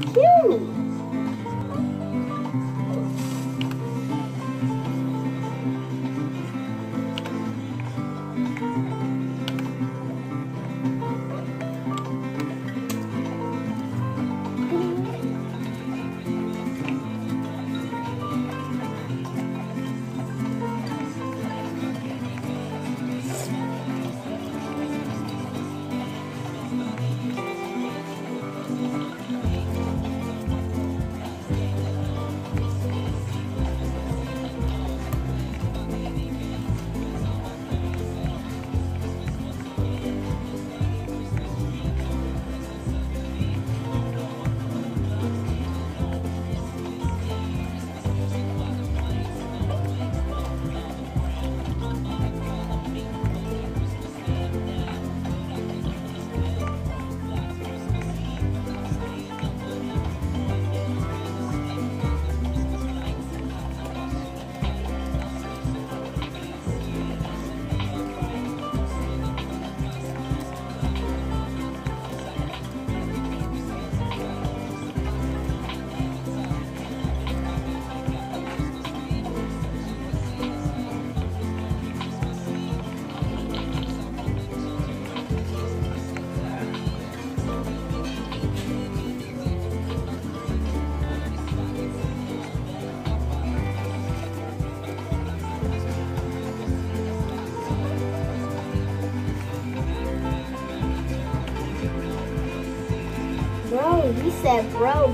cute. He said, bro,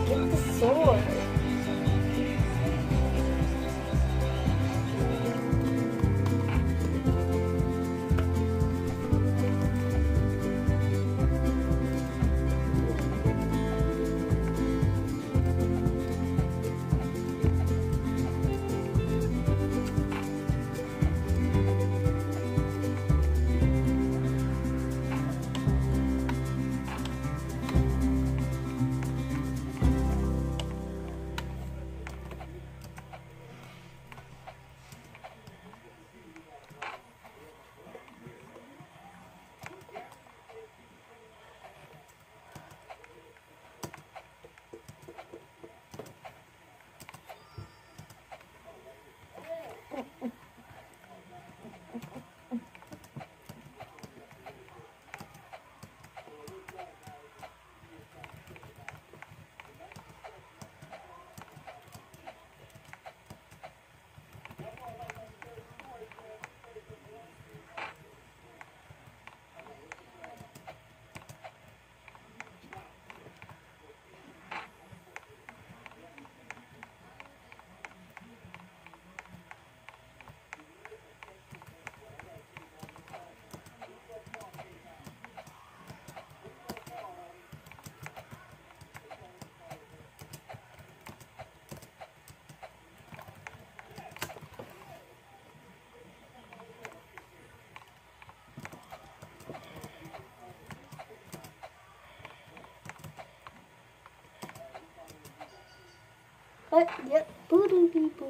But, yep, boo doo doo boo.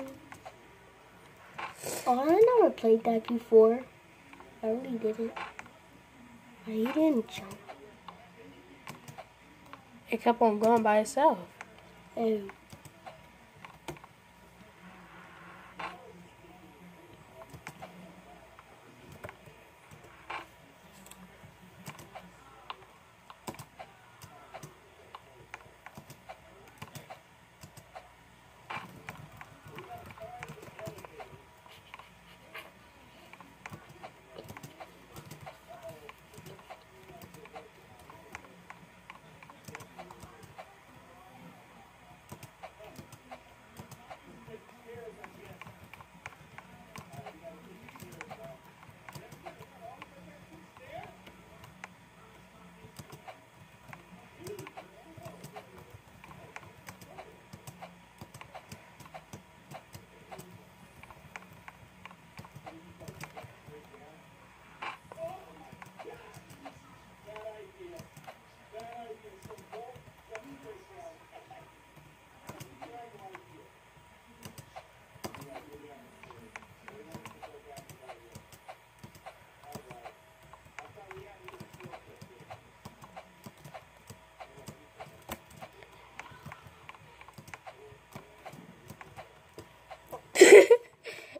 Oh, I never played that before. I really didn't. I didn't jump. It kept on going by itself. Oh.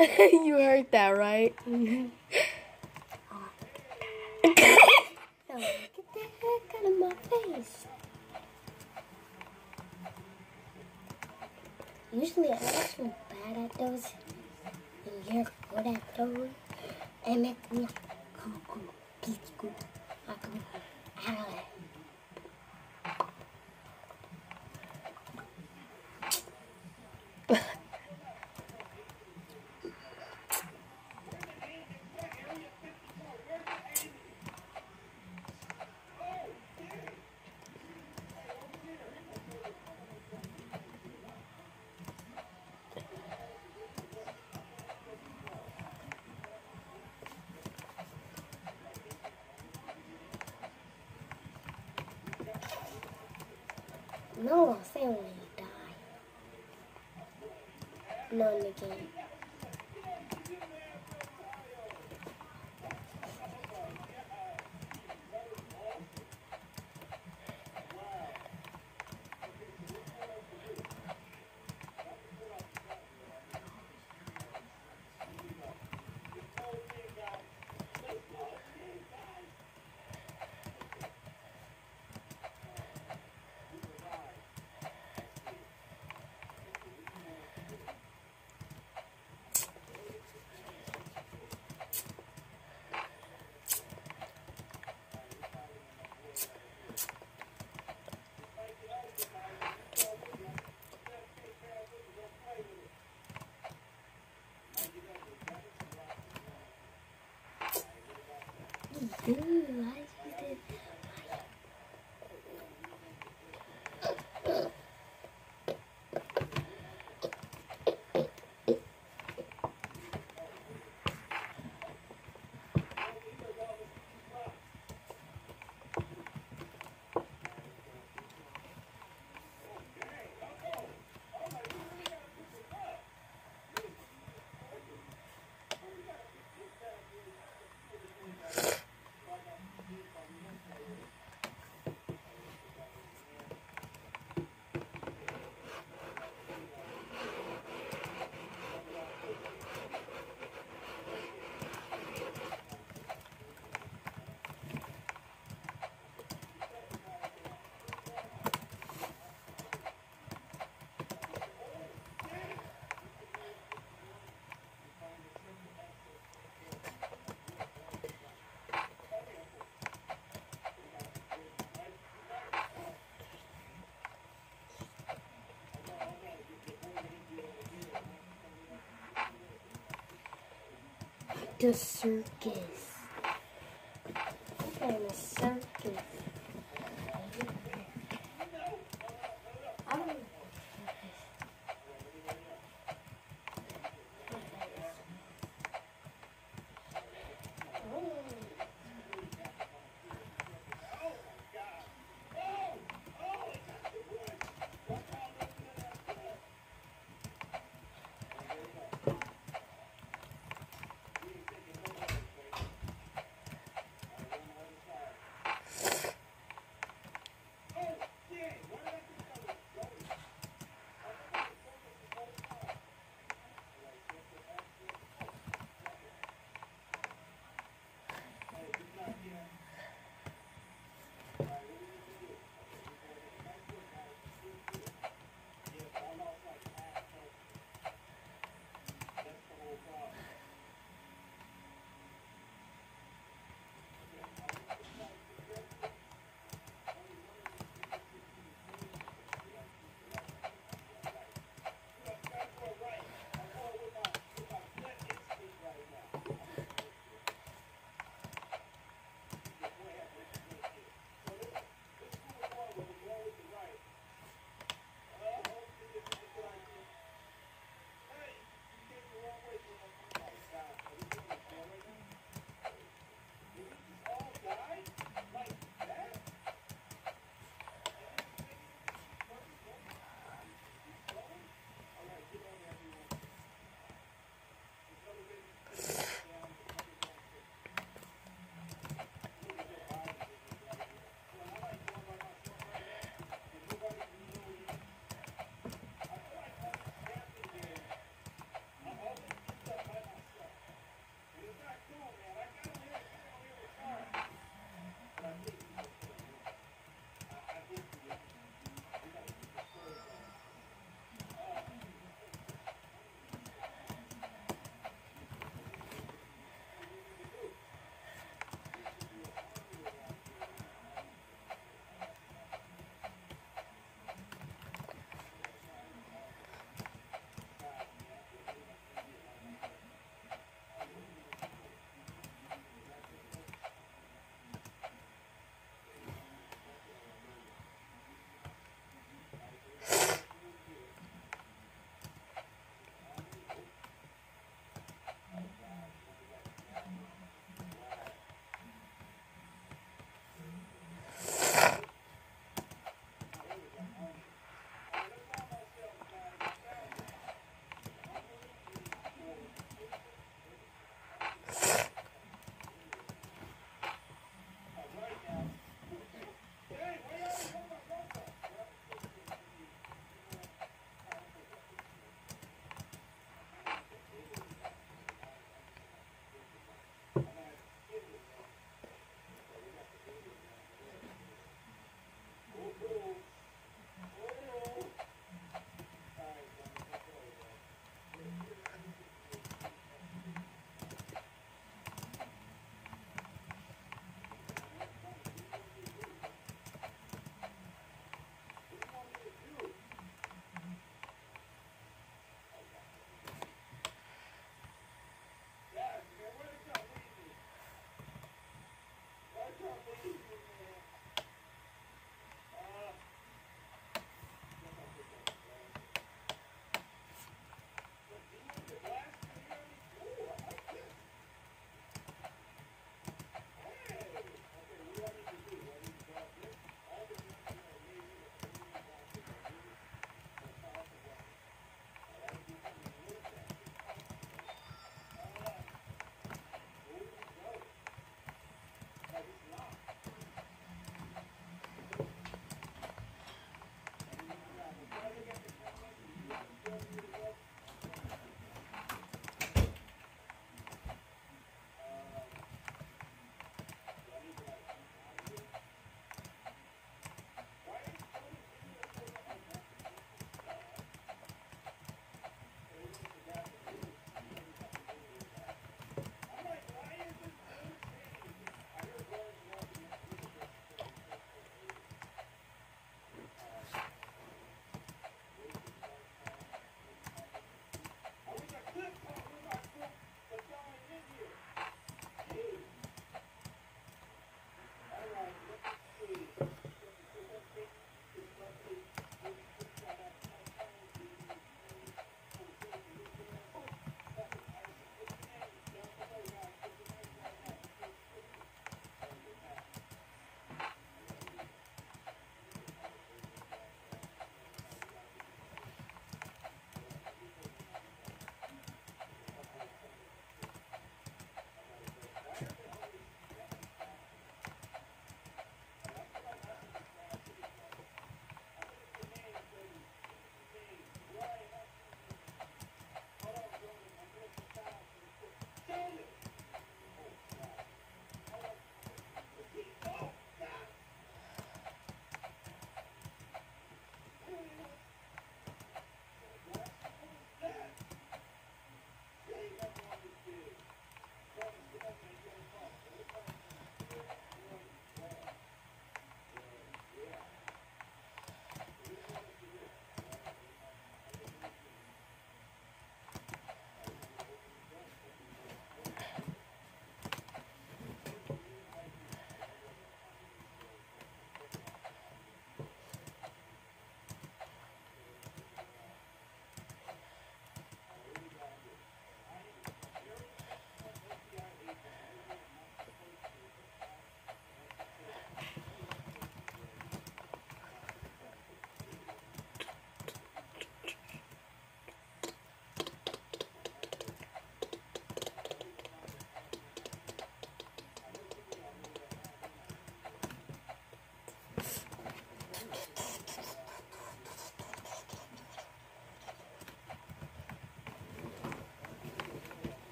you heard that, right? Mm-hmm. oh, get the heck out of my face. Usually I'm actually bad at those. And you're good at those. And make me come on, come on, please go. I come out of it. No, I'll say when you die. No, in the game. Ooh, I The circus. I'm a circus.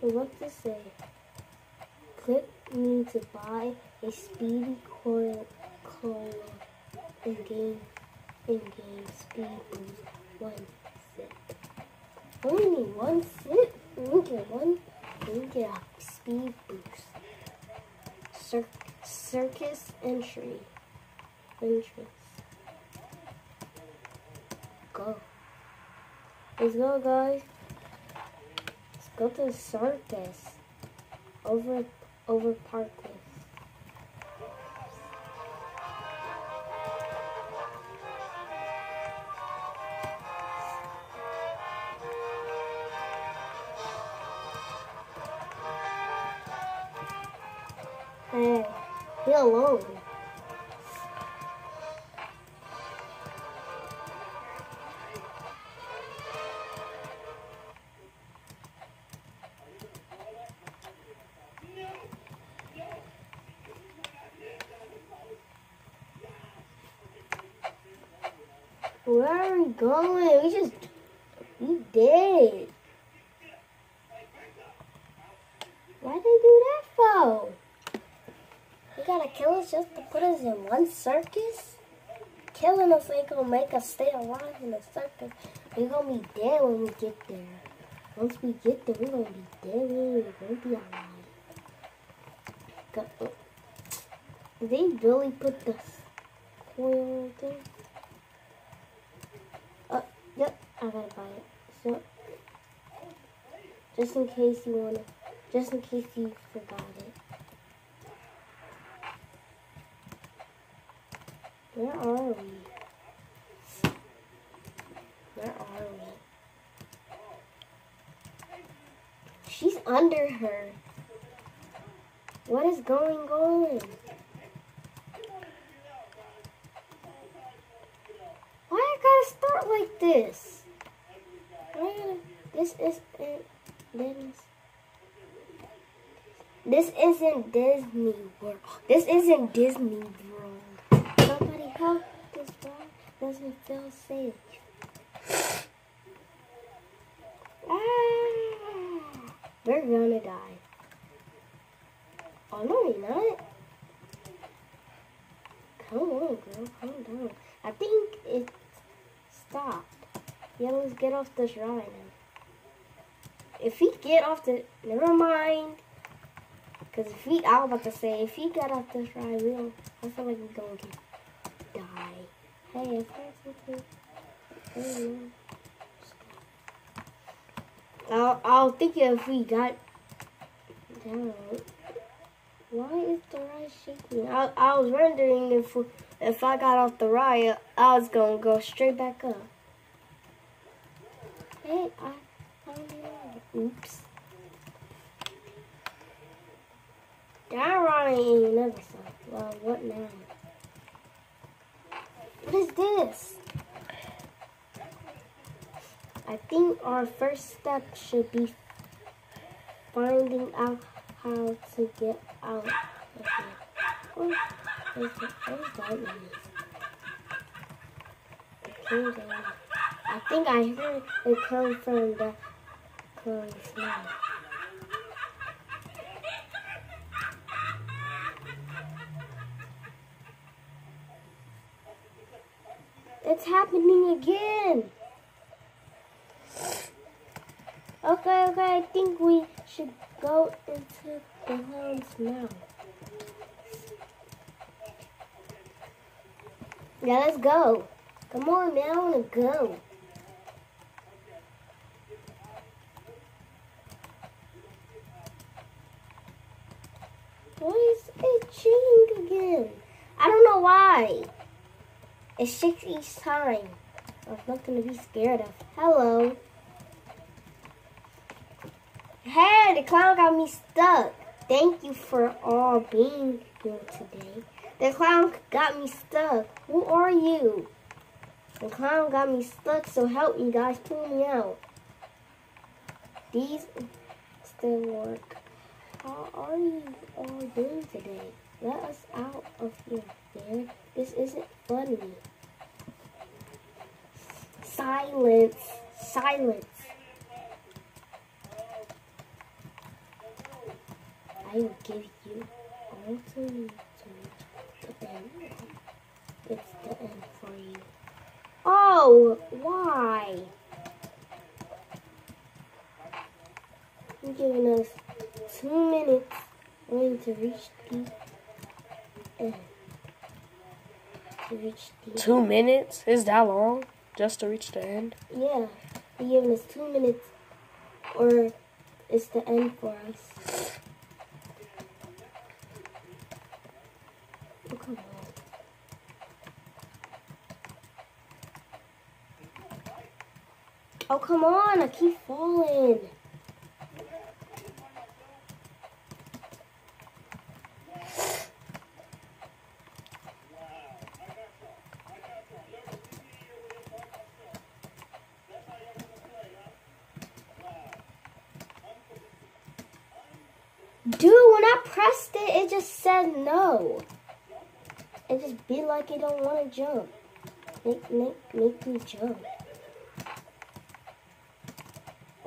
What's to say? Click me to buy a speedy coil coil in game in game speed boost one cent. Only one cent. We get one. We get a speed boost. Cir- circus entry. Entrance. Go. Let's go, guys. Go to the circus. Over, over Parkless. Hey, be alone. Going? We just, we dead. Why'd they do that for? You gotta kill us just to put us in one circus? Killing us ain't gonna make us stay alive in the circus. We're gonna be dead when we get there. Once we get there, we're gonna be dead. We ain't gonna be alive. Did they really put the coil thing? Yep, I gotta buy it. So, just in case you wanna, just in case you forgot it. Where are we? Where are we? She's under her. What is going on? Why I gotta start like this? This is this. This isn't Disney World. This isn't Disney World. Somebody help this guy doesn't feel safe. Ah, we're gonna die. Oh no, you're not. Come on, girl, calm down. I think it stopped. Yeah, let's get off this ride. If we get off the, never mind. Cause if we, I was about to say, if we get off this ride, we don't... I feel like we're going to die. Hey, if that's okay. I'll, I'll think if we got down. Why is the ride shaking? I, I was wondering if if I got off the ride, I was gonna go straight back up. Hey, I. Oops. That ride ain't never saw. Well, what now? What is this? I think our first step should be finding out how to get out of here. Lightning? Okay, then. I think I heard it come from the now. It's happening again. Okay, okay, I think we should go into the house now. Yeah, let's go. Come on, man, I wanna go. Why is it shaking again? I don't know why. It shakes each time. Nothing to be scared of. Hello. Hey, the clown got me stuck. Thank you for all being here today. The clown got me stuck. Who are you? The clown got me stuck, so help me, guys. Pull me out. These still work. How are you all doing today? Let us out of here, man. This isn't funny. Silence. Silence. I will give you all to reach the end. It's the end for you. Oh, why? You're giving us two minutes only to reach the end. To reach the Two minutes? Is that long? Just to reach the end? Yeah, you're giving us two minutes, or it's the end for us. Oh, come on. Oh, come on, I keep falling. Dude, when I pressed it, it just said no. It just be like it don't want to jump. Make, make, make me jump.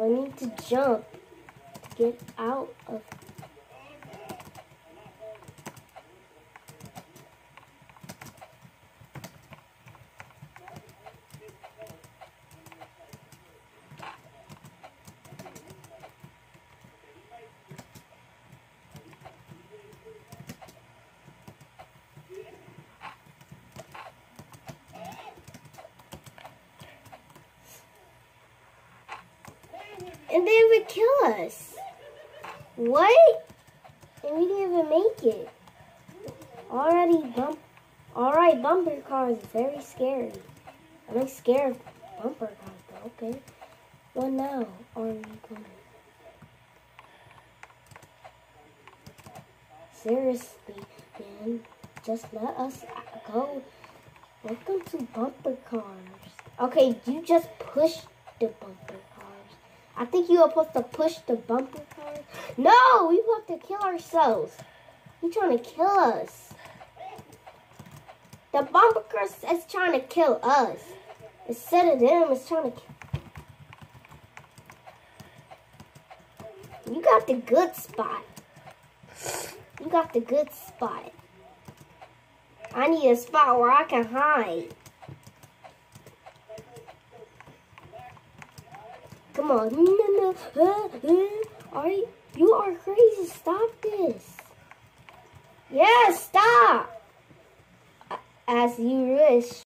I need to jump to get out of. And they would kill us. What? And we didn't even make it. Already bump. Alright, bumper cars is very scary. I'm scared of bumper cars though, okay? What now are we going? Seriously, man, just let us go. Welcome to bumper cars. Okay, you just push the bumper. I think you are supposed to push the bumper car. No, we have to kill ourselves. You trying to kill us. The bumper car is trying to kill us. Instead of them, it's trying to kill. You got the good spot. You got the good spot. I need a spot where I can hide. Come on. No, no. Uh, uh, Are you, you are crazy. Stop this. Yes, stop. As you wish.